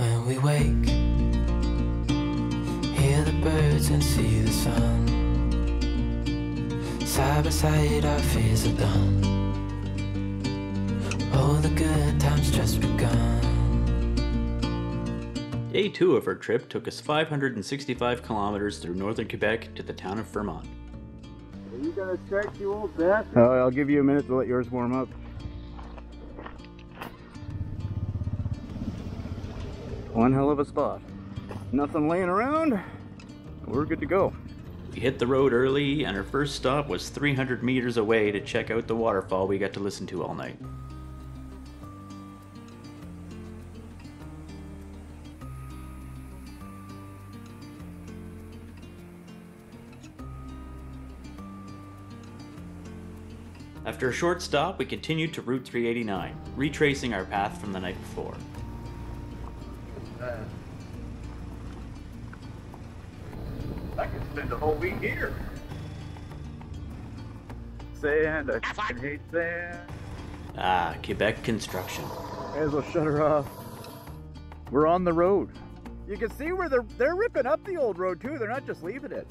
When we wake, hear the birds and see the sun. Side by side, our fears are done. All the good times just begun. Day two of our trip took us 565 kilometers through northern Quebec to the town of Fermont. Are you gonna check you old Beth? Oh, uh, I'll give you a minute to let yours warm up. One hell of a spot. Nothing laying around. We're good to go. We hit the road early, and our first stop was 300 meters away to check out the waterfall we got to listen to all night. After a short stop, we continued to Route 389, retracing our path from the night before. Spend a whole week here. Sand, I fucking hate sand. Ah, Quebec construction. May as well shut her off. We're on the road. You can see where they're they're ripping up the old road too. They're not just leaving it.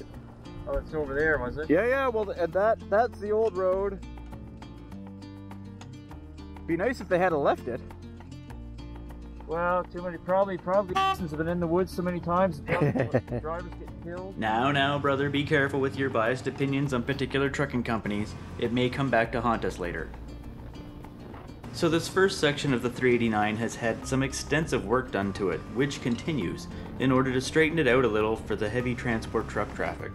Oh, it's over there, was it? Yeah, yeah. Well, and that that's the old road. Be nice if they had left it. Well, too many, probably, probably since I've been in the woods so many times, drivers getting killed. Now, now, brother, be careful with your biased opinions on particular trucking companies. It may come back to haunt us later. So, this first section of the 389 has had some extensive work done to it, which continues, in order to straighten it out a little for the heavy transport truck traffic.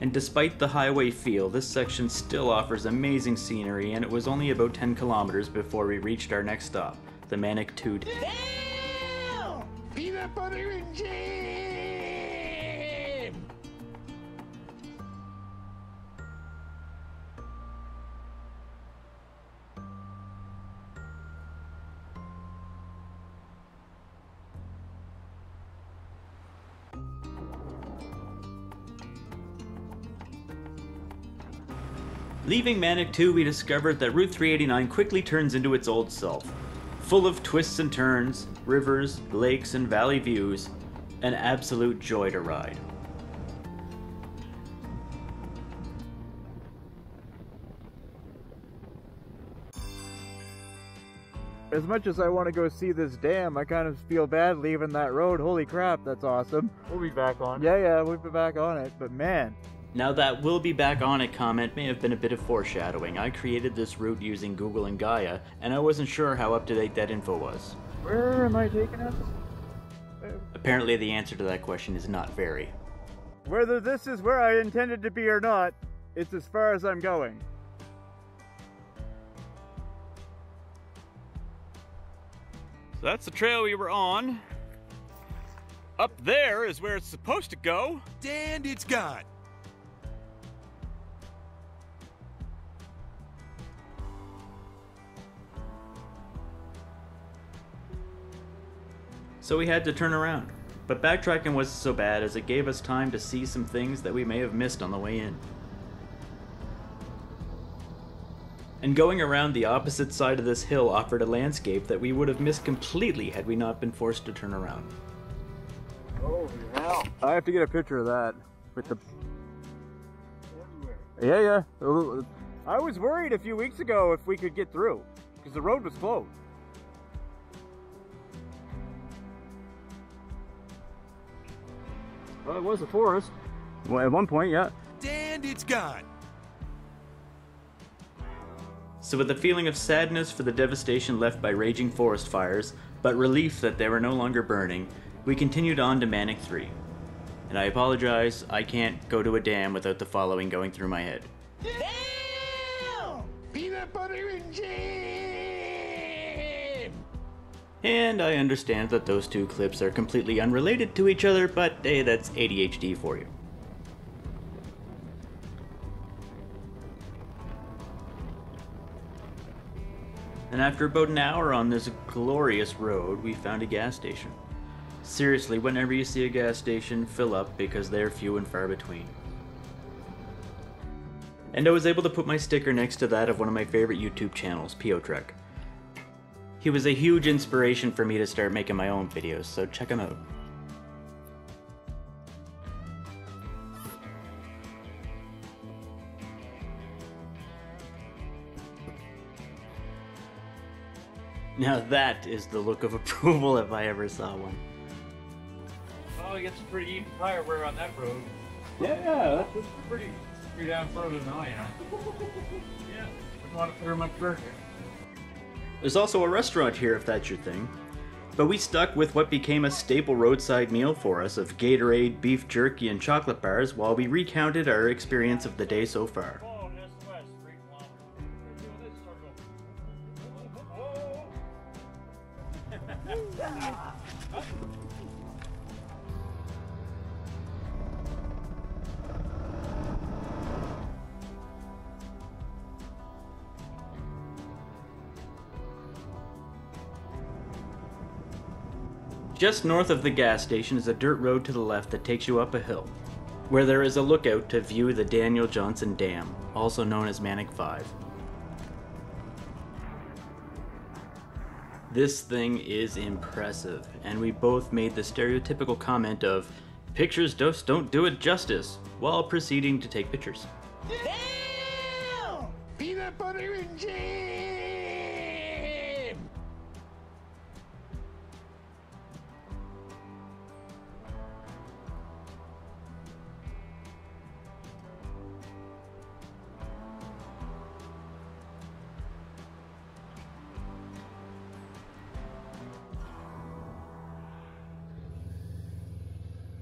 And despite the highway feel, this section still offers amazing scenery, and it was only about 10 kilometers before we reached our next stop, the Manic 2. Peanut butter and jam! Leaving Manic 2, we discovered that Route 389 quickly turns into its old self. Full of twists and turns, rivers, lakes, and valley views, an absolute joy to ride. As much as I want to go see this dam, I kind of feel bad leaving that road. Holy crap, that's awesome. We'll be back on. it. Yeah, yeah, we'll be back on it. But man, Now, that we'll be back on it comment may have been a bit of foreshadowing. I created this route using Google and Gaia, and I wasn't sure how up to date that info was. where am I taking us? Uh, Apparently, the answer to that question is not very. Whether this is where I intended to be or not, it's as far as I'm going. So that's the trail we were on. Up there is where it's supposed to go. And it's gone. So we had to turn around. But backtracking wasn't so bad as it gave us time to see some things that we may have missed on the way in. And going around the opposite side of this hill offered a landscape that we would have missed completely had we not been forced to turn around. Holy hell. I have to get a picture of that with the. Yeah, yeah. I was worried a few weeks ago if we could get through because the road was closed. Well, it was a forest. Well, at one point, yeah. And it's gone. So, with a feeling of sadness for the devastation left by raging forest fires, but relief that they were no longer burning, we continued on to Manic 3. And I apologize, I can't go to a dam without the following going through my head. Damn! Peanut butter and jam! And I understand that those two clips are completely unrelated to each other, but hey, that's ADHD for you. And after about an hour on this glorious road, we found a gas station. Seriously, whenever you see a gas station, fill up because they're few and far between. And I was able to put my sticker next to that of one of my favorite YouTube channels, Peeohtrek. He was a huge inspiration for me to start making my own videos, so check him out. Now that is the look of approval if I ever saw one. Oh, you get some pretty even tire wear on that road. Yeah, That's pretty, pretty down further than I am. yeah, I want to put her much further. There's also a restaurant here if that's your thing. But we stuck with what became a staple roadside meal for us of Gatorade, beef jerky, and chocolate bars while we recounted our experience of the day so far. Just north of the gas station is a dirt road to the left that takes you up a hill, where there is a lookout to view the Daniel Johnson Dam, also known as Manic 5. This thing is impressive, and we both made the stereotypical comment of, pictures just don't do it justice, while proceeding to take pictures. Damn! Peanut butter and jam!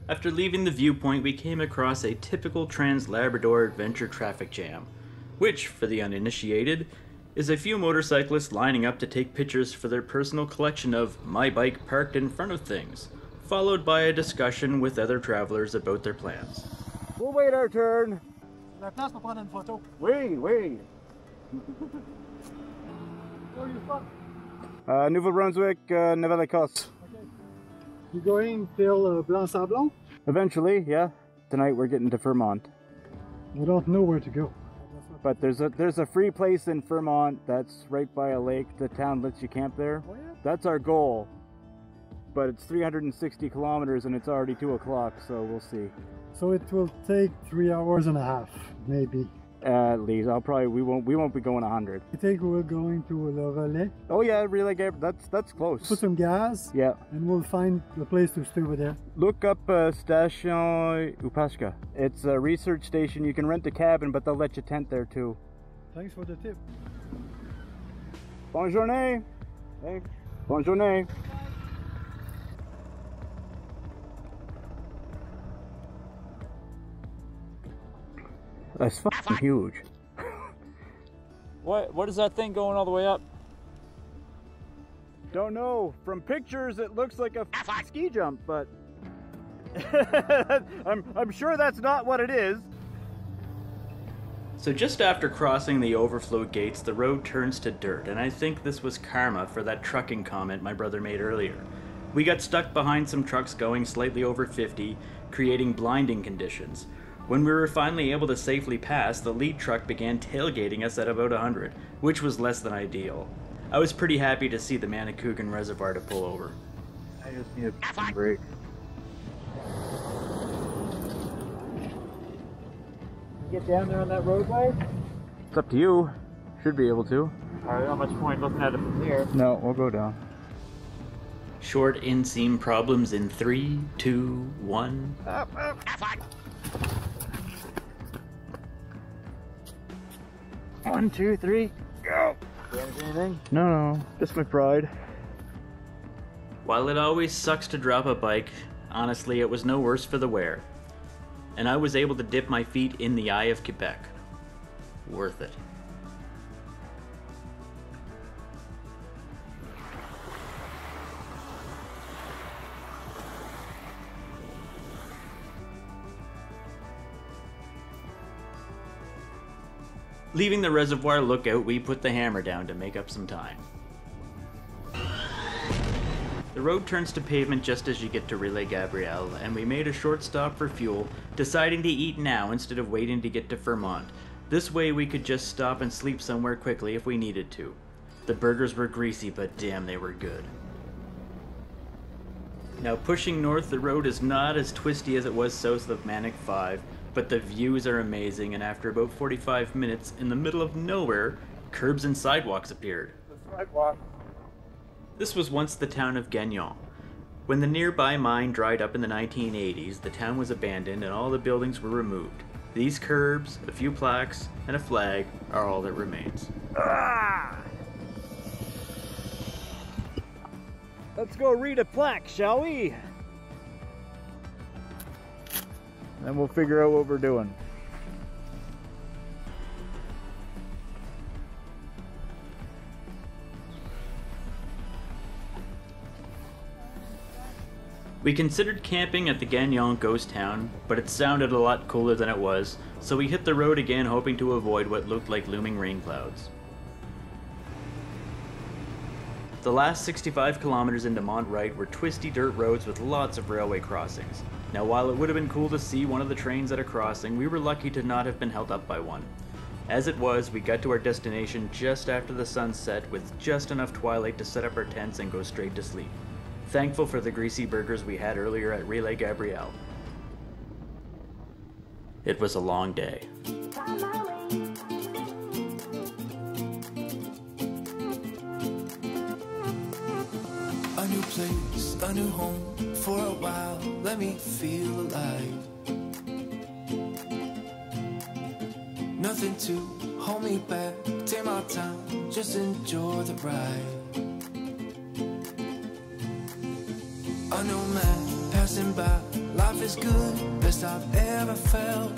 After leaving the viewpoint, we came across a typical Trans Labrador adventure traffic jam, which, for the uninitiated, is a few motorcyclists lining up to take pictures for their personal collection of My Bike Parked in Front of Things, followed by a discussion with other travelers about their plans. We'll wait our turn. La place pour prendre une photo. Wait, wait. Where are you from? Uh, Nouveau Brunswick, uh, Nouvelle-Écosse. You going till uh, Blanc Sablon? Eventually, yeah. Tonight we're getting to Fermont. We don't know where to go. But there's a there's a free place in Fermont that's right by a lake. The town lets you camp there. Oh yeah? That's our goal. But it's 360 kilometers and it's already two o'clock, so we'll see. So it will take three hours and a half, maybe. At least I'll probably we won't we won't be going 100. I think we're going to Le Relais, Oh yeah, really. That's that's close. put some gas, Yeah. and we'll find a place to stay over there. Look up uh, Station Uapishka. It's a research station. You can rent a cabin, but they'll let you tent there too. Thanks for the tip. Bonne journée. Thanks. Bonne journée. That's fucking huge. What? What is that thing going all the way up? Don't know. From pictures, it looks like a ski jump, but I'm I'm sure that's not what it is. So just after crossing the overflow gates, the road turns to dirt, and I think this was karma for that trucking comment my brother made earlier. We got stuck behind some trucks going slightly over 50, creating blinding conditions. When we were finally able to safely pass, the lead truck began tailgating us at about 100, which was less than ideal. I was pretty happy to see the Manicougan Reservoir to pull over. I just need a break. Get down there on that roadway? It's up to you. Should be able to. Alright, not much point looking at it from here. No, we'll go down. Short inseam problems in three, two, one. Ah, ah. One, two, three, go. Anything? No, no, just my pride. While it always sucks to drop a bike, honestly, it was no worse for the wear. And I was able to dip my feet in the eye of Quebec. Worth it. Leaving the reservoir lookout, we put the hammer down to make up some time. The road turns to pavement just as you get to Relais Gabriel, and we made a short stop for fuel, deciding to eat now instead of waiting to get to Fermont. This way we could just stop and sleep somewhere quickly if we needed to. The burgers were greasy, but damn, they were good. Now, pushing north, the road is not as twisty as it was south of Manic 5, but the views are amazing, and after about 45 minutes, in the middle of nowhere, curbs and sidewalks appeared. Sidewalk. This was once the town of Gagnon. When the nearby mine dried up in the 1980s, the town was abandoned and all the buildings were removed. These curbs, a few plaques, and a flag are all that remains. Ah! Let's go read a plaque, shall we? Then we'll figure out what we're doing. We considered camping at the Gagnon ghost town, but it sounded a lot cooler than it was, so we hit the road again hoping to avoid what looked like looming rain clouds. The last 65 kilometers into Mont-Wright were twisty dirt roads with lots of railway crossings. Now while it would have been cool to see one of the trains at a crossing, we were lucky to not have been held up by one. As it was, we got to our destination just after the sun set with just enough twilight to set up our tents and go straight to sleep. Thankful for the greasy burgers we had earlier at Relais Gabriel. It was a long day. A new place, a new home for a while. Let me feel alive. Nothing to hold me back. Take my time, just enjoy the ride. A new man passing by. Life is good, best I've ever felt.